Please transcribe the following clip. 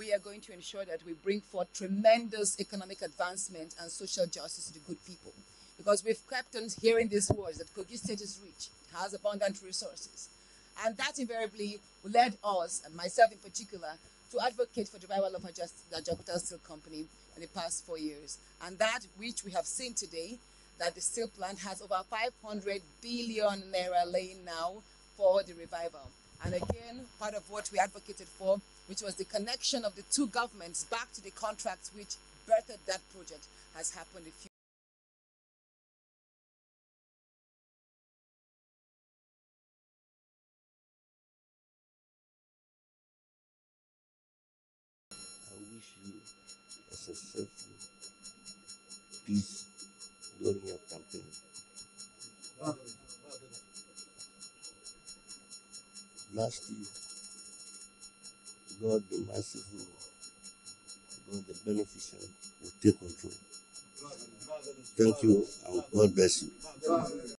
we are going to ensure that we bring forth tremendous economic advancement and social justice to the good people. Because we've kept on hearing these words that Kogi State is rich, has abundant resources. And that invariably led us, and myself in particular, to advocate for the revival of the Ajaokuta Steel Company in the past four years. And that which we have seen today, that the steel plant has over 500 billion naira laying now for the revival. And again, part of what we advocated for, which was the connection of the two governments back to the contracts which birthed that project, has happened a few peace campaign. Last year, God the merciful, God the beneficent will take control. Thank you and God bless you.